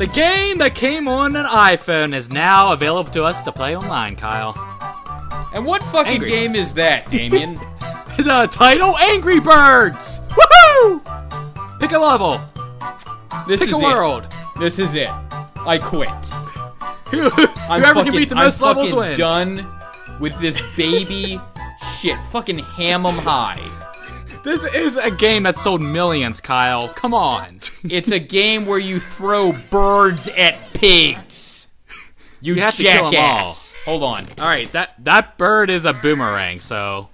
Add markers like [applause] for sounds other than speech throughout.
The game that came on an iPhone is now available to us to play online, Kyle. And what fucking Angry game is that, [laughs] Damian? The title Angry Birds! Woohoo! Pick a level. This Pick is a it. world. This is it. I quit. [laughs] I'm Whoever fucking, can beat the most I'm levels fucking wins. done with this baby shit. Fucking ham ham 'em high. This is a game that sold millions, Kyle. Come on. [laughs] It's a game where you throw birds at pigs. You, You have to kill them all. Hold on. All right, that that bird is a boomerang, so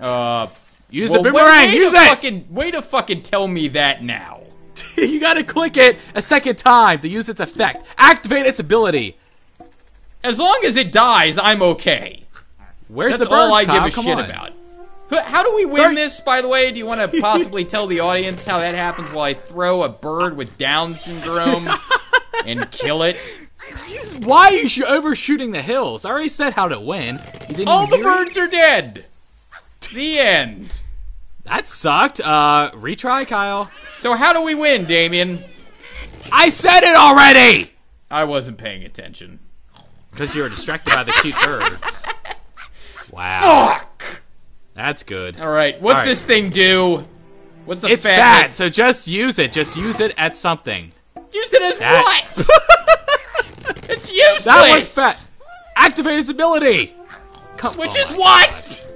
Uh, use well, the boomerang. way use to it. Fucking, way to fucking tell me that now. [laughs] you gotta click it a second time to use its effect. Activate its ability. As long as it dies, I'm okay. Where's That's the birds, all I Kyle? give a Come shit on. about. How do we win Sorry. this, by the way? Do you want to [laughs] possibly tell the audience how that happens while I throw a bird with Down syndrome and kill it? Why are you overshooting the hills? I already said how to win. You didn't All the hear it? birds are dead. The end. That sucked. Uh, retry, Kyle. So how do we win, Damian? I said it already. I wasn't paying attention. Because you were distracted by the cute birds. That's good. All right, what's All right. this thing do? What's the It's fat bad, so just use it. Just use it at something. Use it as That- what? [laughs] it's useless. That one's fat. Activate its ability. Come Which oh is what?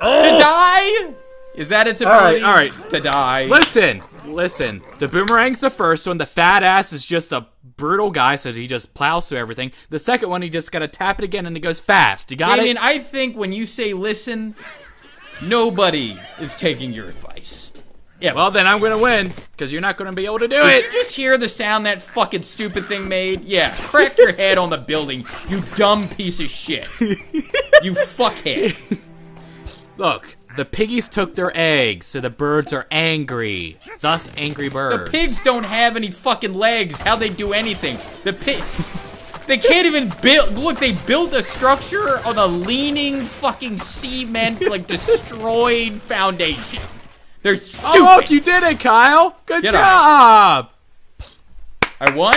Oh. To die? Is that its right, ability? all right. To die. Listen, listen. The boomerang's the first one. The fat ass is just a brutal guy, so he just plows through everything. The second one, he just gotta tap it again, and it goes fast. You got Damian, it? I mean, I think when you say listen, nobody is taking your advice. Yeah. Well, then I'm gonna win because you're not gonna be able to do did it. Did you just hear the sound that fucking stupid thing made? Yeah. Crack your head on the building, you dumb piece of shit. [laughs] you fuckhead. Look, the piggies took their eggs, so the birds are angry. Thus, angry birds. The pigs don't have any fucking legs. How they do anything? The pig. They can't even build. Look, they built a structure on a leaning fucking cement, like destroyed foundation. They're stupid. Oh, look, you did it, Kyle. Good Did job. I won.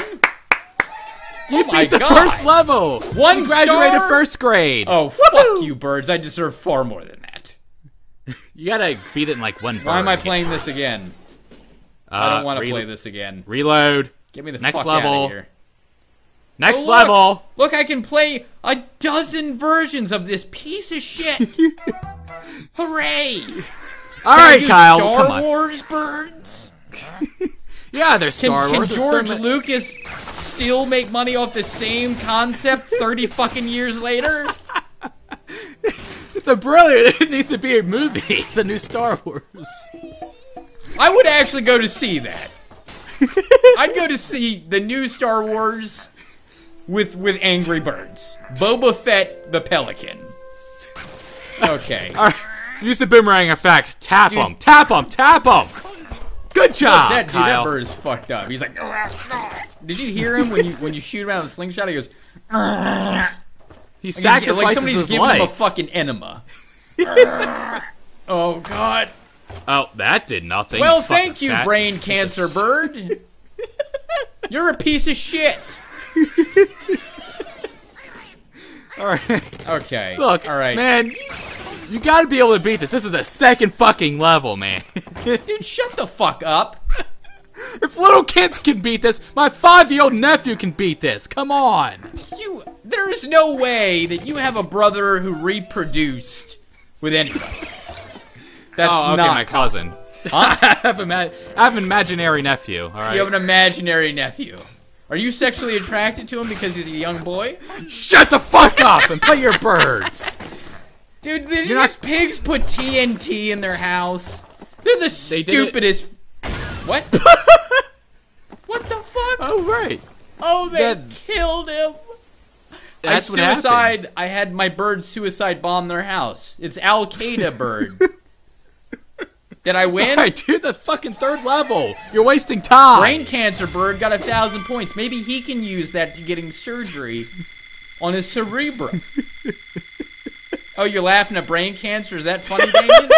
You Oh beat the God. first level. One graduated star? first grade. Oh, fuck you, birds. I deserve far more than that. You gotta beat it in like one. Why am I playing this again? Uh, I don't want to play this again. Reload. Get me the Next fuck level. out of here. Next Oh, look. level. Look, I can play a dozen versions of this piece of shit. [laughs] Hooray! All Can right, Kyle. Star come on. Wars birds? [laughs] Yeah, there's Can, Star can Wars. So George Lucas still make money off the same concept 30 fucking years later? [laughs] It's a brilliant. [laughs] It needs to be a movie. [laughs] The new Star Wars. I would actually go to see that. [laughs] I'd go to see the new Star Wars with with Angry Birds. Boba Fett the Pelican. Okay. All right. Use the boomerang effect. Tap him. Tap him. Tap him. Good job, that, dude, that Kyle. bird is fucked up. He's like, did you hear him when you when you shoot him out of the slingshot? He goes, he like sacrifices somebody's his giving him a fucking enema. [laughs] oh God. oh, that did nothing. Well, fucking thank you, fat- brain cancer bird. [laughs] You're a piece of shit. [laughs] All right. Okay. Look, All right. man. You gotta be able to beat this. This is the second fucking level, man. Dude, shut the fuck up. if little kids can beat this, my five-year-old nephew can beat this. Come on. You. There is no way that you have a brother who reproduced with anybody. That's oh, okay, not my cousin. Huh? [laughs] I, have a ma- I have an imaginary nephew. All right. You have an imaginary nephew. Are you sexually attracted to him because he's a young boy? Shut the fuck up and play your birds. Dude, these You're not- pigs put TNT in their house. They're the They stupidest. What? [laughs] what the fuck? Oh right. Oh, they killed him. That's I suicide. I had my bird suicide bomb their house. It's Al Qaeda bird. [laughs] Did I win? Right, do the fucking third level. You're wasting time. Brain cancer bird got a thousand points. Maybe he can use that to getting surgery on his cerebrum. [laughs] oh, you're laughing at brain cancer? Is that funny, Damian?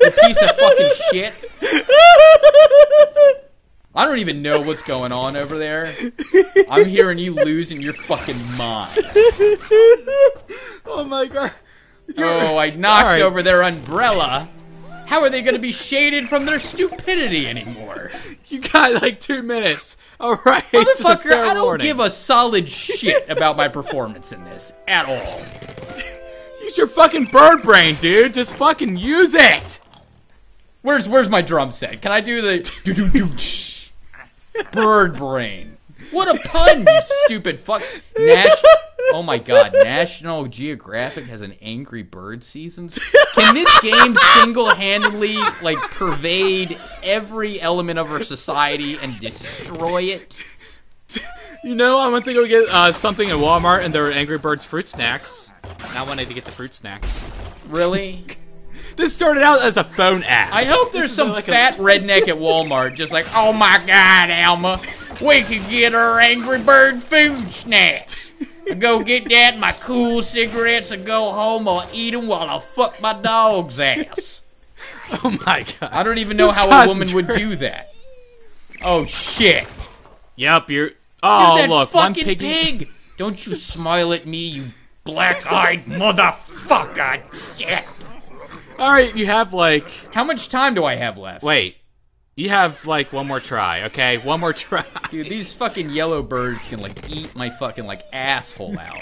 you piece of fucking shit. [laughs] I don't even know what's going on over there. I'm hearing you losing your fucking mind. oh my god. Oh, I knocked right. over their umbrella. How are they going to be shaded from their stupidity anymore? You got like two minutes. All right. [laughs] Motherfucker, I don't warning. give a solid shit about my performance in this at all. [laughs] Use your fucking bird brain, dude. Just fucking use it. Where's where's my drum set? Can I do the [laughs] do do do. Bird brain? What a pun, you stupid fuck. Nash Oh my god, National Geographic has an Angry Bird seasons. Can this game single-handedly like pervade every element of our society and destroy it? You know, I went to go get uh, something at Walmart, and there were Angry Birds fruit snacks. And I wanted to get the fruit snacks. Really? This started out as a phone app. I hope there's some like a- fat [laughs] redneck at Walmart just like, oh my god, Alma, we could get our Angry Bird food snacks. I go get that, my cool cigarettes, and go home. I'll eat them while I fuck my dog's ass. [laughs] Oh my god. I don't even know Let's how a woman would do that. Oh shit! Yep, you're. Oh, that look, one fucking piggy. pig! Don't you smile at me, you black-eyed motherfucker! [laughs] Shit! All right, you have like. How much time do I have left? Wait. You have like one more try, okay? One more try. Dude, these fucking yellow birds can like eat my fucking like asshole out.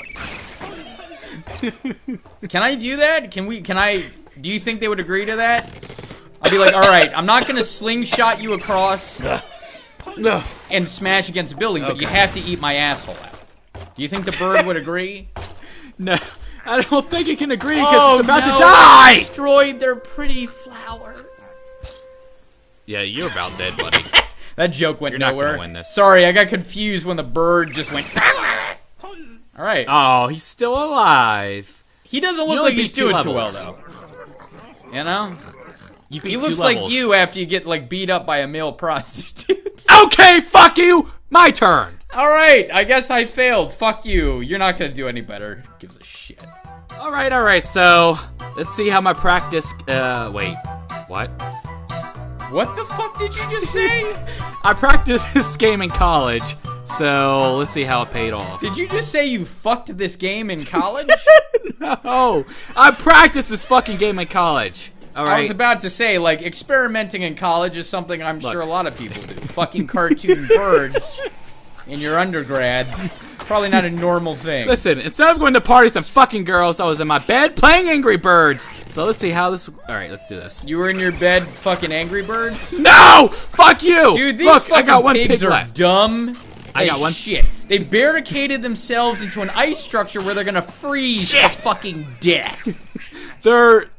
can I do that? Can we? Can I? Do you think they would agree to that? I'll be like, all right, I'm not gonna slingshot you across No. and smash against a building, but you have to eat my asshole out. Do you think the bird would agree? [laughs] No. I don't think it can agree because oh it's about no! to die! Destroyed their pretty flower. Yeah, you're about dead, buddy. [laughs] That joke went You're not nowhere. gonna win this. Sorry, I got confused when the bird just went. [laughs] all right. oh, he's still alive. He doesn't You look only like he's beat two doing too well levels. though. You know? You beat He two looks like levels. you after you get like beat up by a male [laughs] prostitute. Okay, fuck you! My turn! All right, I guess I failed. Fuck you. You're not gonna do any better. Gives a shit. Alright, alright, so let's see how my practice. Uh, wait. What? What the fuck did you just say? [laughs] I practiced this game in college, so let's see how it paid off. did you just say you fucked this game in [laughs] college? No! I practiced this fucking game in college. All right. I was about to say, like, experimenting in college is something I'm Look. sure a lot of people do. Fucking cartoon [laughs] birds in your undergrad. Probably not a normal thing. Listen, instead of going to parties and fucking girls, I was in my bed playing Angry Birds. So let's see how this. Alright, let's do this. You were in your bed fucking Angry Birds? No! Fuck you! Dude, these Look, fucking I got one pigs pig are left. dumb. I got one- shit. They barricaded themselves into an ice structure where they're gonna freeze to fucking death. [laughs] They're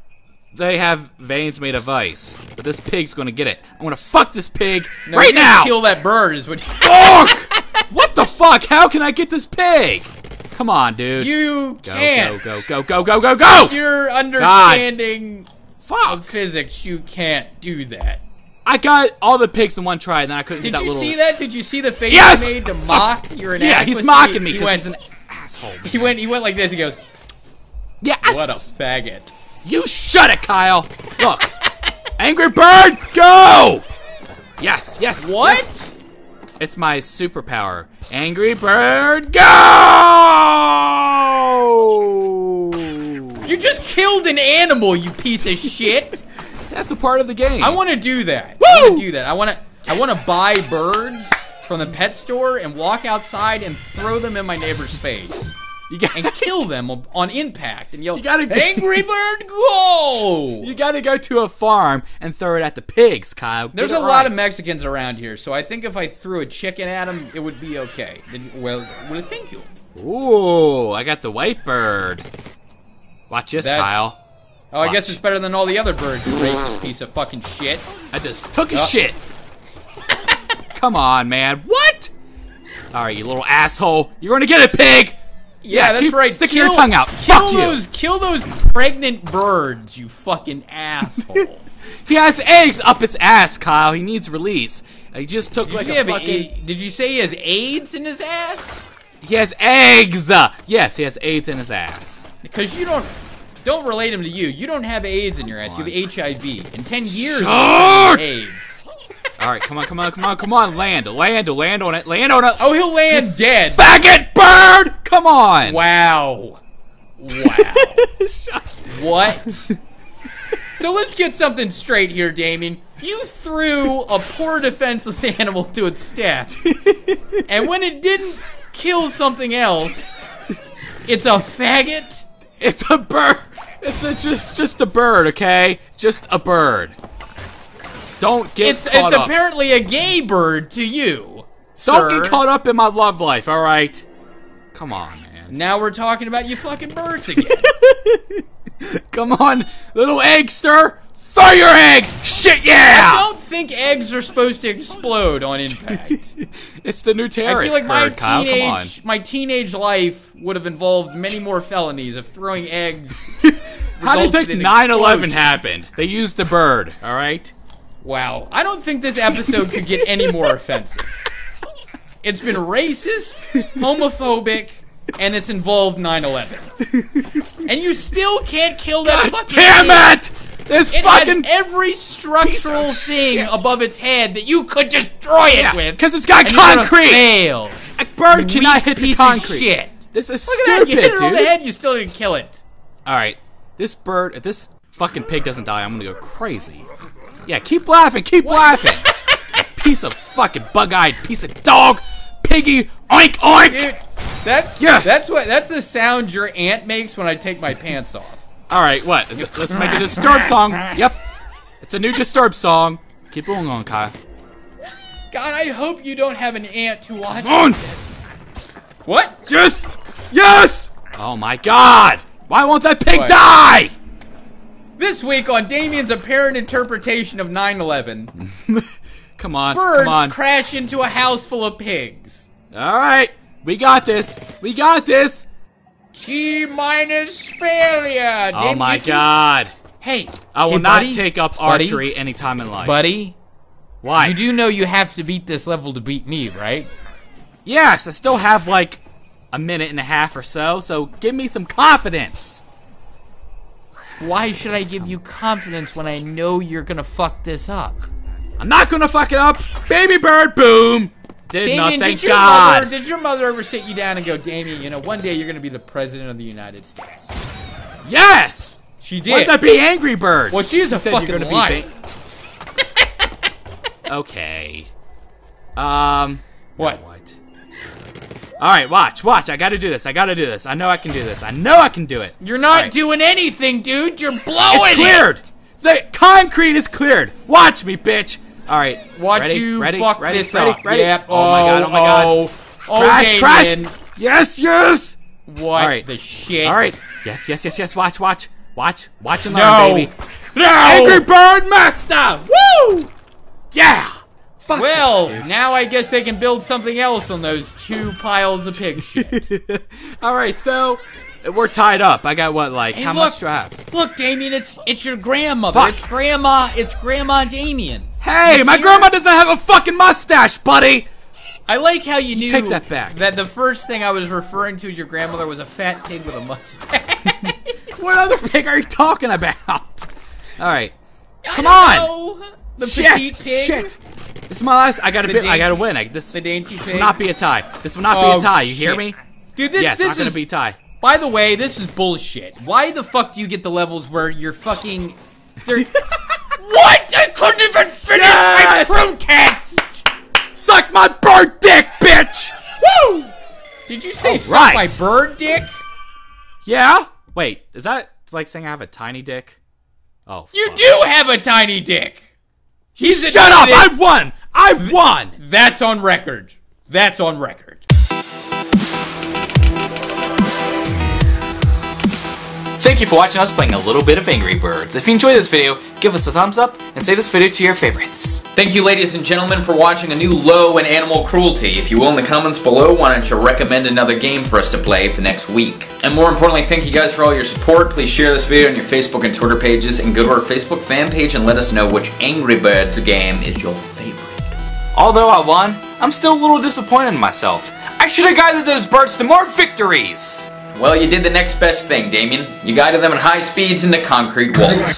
they have veins made of ice, but this pig's gonna get it. I'm gonna fuck this pig No, right now. Kill that bird is what Fuck! [laughs] fuck? How can I get this pig? Come on, dude. you go, can't. go, go, go, go, go, go, go! Your understanding Fuck! of physics, you can't do that. I got all the pigs in one try, and then I couldn't Did you little. see that? Did you see the face Yes! he made to Fuck. mock your Yeah, he's mocking me He because went, he's an asshole. he went. He went like this. He goes, Yes. "What a faggot." You shut it, Kyle. Look, [laughs] Angry Bird, go! Yes, yes. What? yes. It's my superpower. Angry Bird, go! You just killed an animal, you piece of shit. [laughs] That's a part of the game. I want to do that. I want to do that. I want to. I want to buy birds from the pet store and walk outside and throw them in my neighbor's face you got and kill [laughs] them on impact and yell, You gotta go- "Angry [laughs] bird, go!" You gotta go to a farm and throw it at the pigs, Kyle. Get There's a lot of Mexicans around here, so I think if I threw a chicken at them, it would be okay. Well, well, thank you. Ooh, I got the white bird. Watch this, That's- Kyle. Oh, I guess it's better than all the other birds. You piece of fucking shit. I just took his Uh. shit. [laughs] Come on, man. What? All right, you little asshole. You're gonna get it, pig. Yeah, that's keep right. sticking your tongue out. Kill Fuck you. those, kill those pregnant birds, you fucking asshole. [laughs] He has eggs up its ass, Kyle. He needs release. He just took Did, like a fucking. a- did you say he has AIDS in his ass? He has eggs. Uh, yes, he has AIDS in his ass. Because you don't don't relate him to you. You don't have AIDS in your ass. You have HIV. In ten years, Shut! you'll have AIDS. All right, come on, come on, come on, come on, land, land, land on it, land on it. Oh, he'll land dead. faggot bird! Come on. Wow. [laughs] Wow. what? So let's get something straight here, Damian. You threw a poor defenseless animal to its death. and when it didn't kill something else, it's a faggot? It's a bird. It's a, just just a bird, okay? Just a bird. Don't get It's caught it's up. apparently a gay bird to you. Don't sir. get caught up in my love life, all right? Come on, man. Now we're talking about you fucking birds again. [laughs] Come on, little eggster. Throw your eggs. Shit, yeah! I don't think eggs are supposed to explode on impact. [laughs] It's the new I terrorist feel like my bird, Kyle. Come on. teenage my teenage life would have involved many more felonies if throwing eggs. [laughs] How do you think in 9/11 explosions. happened? They used the bird, all right? Wow, I don't think this episode could get any more offensive. It's been racist, homophobic, and it's involved 9/11. And you still can't kill that fucking Damn thing. it! This It fucking has every structural thing shit. above its head that you could destroy it Yeah, with. 'cause it's got concrete. Fail. a bird cannot Weak hit the concrete. Shit. This is Look at that! You stupid, hit it on the head. You still didn't kill it. All right, this bird, if this fucking pig doesn't die, I'm gonna go crazy. Yeah, keep laughing, keep laughing. [laughs] piece of fucking bug-eyed piece of dog, piggy, oink oink. Dude, that's Yes. that's what that's the sound your aunt makes when I take my pants off. All right, what? It, let's make a disturbed song. Yep, it's a new disturbed song. Keep going on, Kyle. God, I hope you don't have an aunt who watches on. this. What? Yes, yes. Oh my God! Why won't that pig What? die? This week on Damian's apparent interpretation of 9/11, [laughs] Come on, birds come on. crash into a house full of pigs. All right, we got this. We got this. T minus failure. Oh Damian, my God! Hey, I will hey, not buddy, take up buddy, archery anytime in life. buddy. Why? You do know you have to beat this level to beat me, right? Yes, I still have like a minute and a half or so, so give me some confidence. Why should I give you confidence when I know you're gonna fuck this up? I'm not gonna fuck it up. Baby bird, boom. Did Damian, nothing. did your God. mother did your mother ever sit you down and go, Damian, you know, one day you're gonna be the president of the United States? yes. She did. What's that be Angry Bird? Well, she is a said fucking you're gonna liar. Be [laughs] okay. Um. What? What? All right, watch, watch. I gotta do this. I gotta do this. I know I can do this. I know I can do it. You're not right. doing anything, dude. You're blowing It's cleared. The concrete is cleared. Watch me, bitch. All right. Watch ready, you ready, fuck ready, this ready, up. ready. Yep. Oh, my god. Oh my god. Oh, oh Crash, crash. Damian. Yes, yes. What All right. the shit? All right. Yes, yes, yes, yes. Watch, watch, watch, watch and learn, No. baby. No. Angry Bird Master. Woo! Yeah. Fuck Well, this, now I guess they can build something else on those two piles of pig [laughs] shit. All right, so we're tied up. I got what, like, Hey, how look. much do I have? Look, Damian, it's it's your grandmother. Fuck. It's grandma. It's grandma Damian. Hey, You my grandma her? doesn't have a fucking mustache, buddy. I like how you knew take that back. That the first thing I was referring to as your grandmother was a fat pig with a mustache. [laughs] What other pig are you talking about? All right. Come on. know. The shit, petite pig. shit. This is my last. I gotta. Be, I gotta win. I, this, this will not be a tie. This will not Oh, be a oh, tie. You hear me? Dude, this yes, this not gonna be a tie. By the way, this is bullshit. Why the fuck do you get the levels where you're fucking? [laughs] What? I couldn't even finish Yes! my protest. Suck my bird dick, bitch. Woo! Did you say All suck right. my bird dick? Yeah. Wait, is that it's like saying I have a tiny dick? Oh. You fuck. do have a tiny dick. He's Shut up! admitted I it. won. I've won. That's on record. That's on record. Thank you for watching us playing a little bit of Angry Birds. If you enjoyed this video, give us a thumbs up and save this video to your favorites. Thank you, ladies and gentlemen, for watching a new low in animal cruelty. If you will, in the comments below, why don't you recommend another game for us to play for next week? And more importantly, thank you guys for all your support. Please share this video on your Facebook and Twitter pages, and go to our Facebook fan page and let us know which Angry Birds game is your favorite. Although I won, I'm still a little disappointed in myself. I should have guided those birds to more victories! Well, you did the next best thing, Damian. You guided them at high speeds into concrete walls.